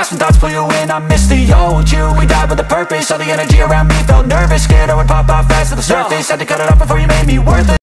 lost when thoughts pull you in I miss the old you, we died with a purpose. All the energy around me felt nervous. Scared I would pop off fast to the surface. Had to cut it off before you made me worthless